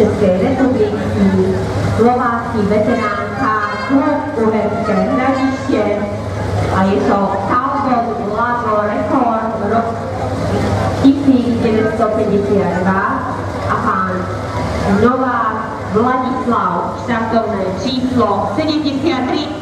České republiky, slovácký veteránka klub Uherské hradiště a je to Talbot Lago rekord rok 1952 a pán Nová Vladislav, štartovné číslo 73.